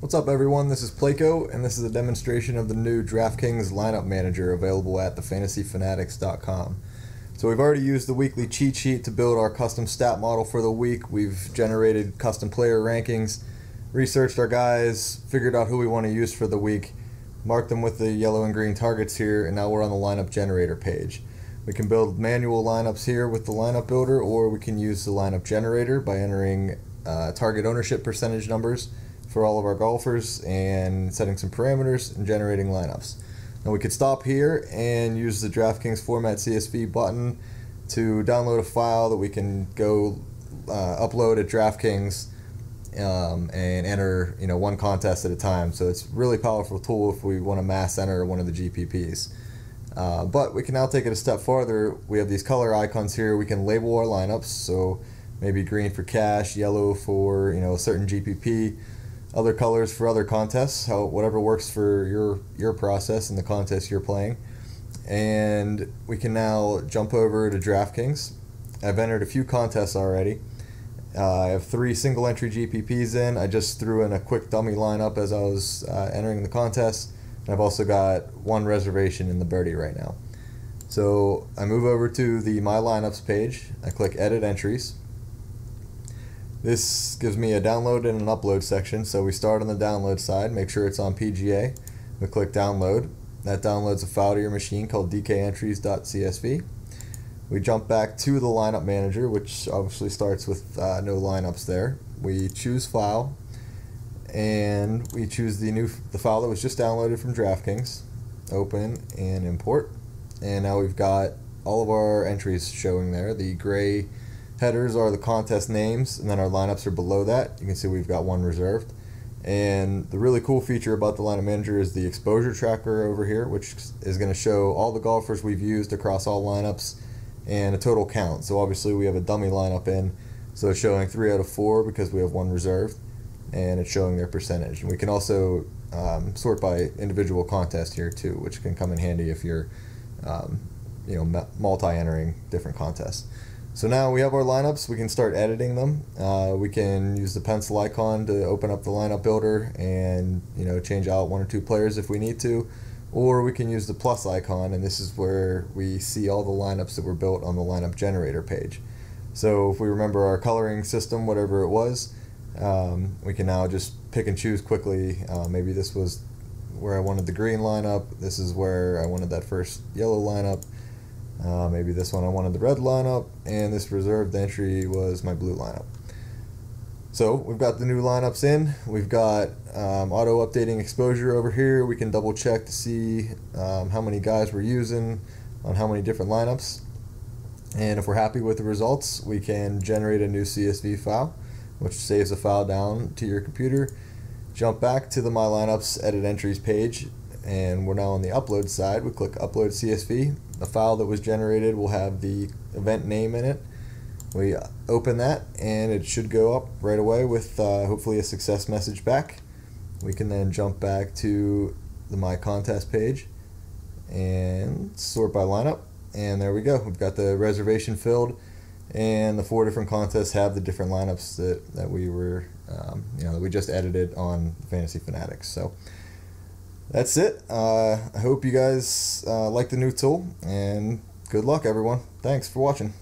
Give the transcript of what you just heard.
What's up, everyone? This is Plako, and this is a demonstration of the new DraftKings lineup manager available at thefantasyfanatics.com. So we've already used the weekly cheat sheet to build our custom stat model for the week. We've generated custom player rankings, researched our guys, figured out who we want to use for the week, marked them with the yellow and green targets here, and now we're on the lineup generator page. We can build manual lineups here with the lineup builder, or we can use the lineup generator by entering uh, target ownership percentage numbers for all of our golfers and setting some parameters and generating lineups. Now we could stop here and use the DraftKings Format CSV button to download a file that we can go uh, upload at DraftKings um, and enter you know one contest at a time. So it's a really powerful tool if we want to mass enter one of the GPPs. Uh, but we can now take it a step farther. We have these color icons here. We can label our lineups. So maybe green for cash, yellow for you know a certain GPP other colors for other contests, how whatever works for your your process and the contest you're playing. And we can now jump over to DraftKings. I've entered a few contests already. Uh, I have three single entry GPPs in. I just threw in a quick dummy lineup as I was uh, entering the contest. And I've also got one reservation in the birdie right now. So I move over to the My Lineups page. I click Edit Entries. This gives me a download and an upload section. So we start on the download side, make sure it's on PGA. We click download. That downloads a file to your machine called dkentries.csv. We jump back to the lineup manager, which obviously starts with uh, no lineups there. We choose file, and we choose the new the file that was just downloaded from DraftKings. Open and import, and now we've got all of our entries showing there. The gray Headers are the contest names, and then our lineups are below that. You can see we've got one reserved. And the really cool feature about the lineup manager is the exposure tracker over here, which is going to show all the golfers we've used across all lineups and a total count. So obviously we have a dummy lineup in, so it's showing three out of four because we have one reserved, and it's showing their percentage. And we can also um, sort by individual contest here too, which can come in handy if you're, um, you know, multi-entering different contests. So now we have our lineups, we can start editing them. Uh, we can use the pencil icon to open up the lineup builder and you know change out one or two players if we need to. Or we can use the plus icon and this is where we see all the lineups that were built on the lineup generator page. So if we remember our coloring system, whatever it was, um, we can now just pick and choose quickly. Uh, maybe this was where I wanted the green lineup. This is where I wanted that first yellow lineup. Uh, maybe this one I wanted the red lineup, and this reserved entry was my blue lineup. So we've got the new lineups in. We've got um, auto updating exposure over here. We can double check to see um, how many guys we're using on how many different lineups. And if we're happy with the results, we can generate a new CSV file, which saves a file down to your computer. Jump back to the My Lineups Edit Entries page, and we're now on the upload side. We click Upload CSV, the file that was generated will have the event name in it. We open that and it should go up right away with uh, hopefully a success message back. We can then jump back to the My Contest page and sort by lineup. And there we go. We've got the reservation filled and the four different contests have the different lineups that, that we were, um, you know, that we just edited on Fantasy Fanatics. So that's it. Uh, I hope you guys uh, like the new tool, and good luck, everyone. Thanks for watching.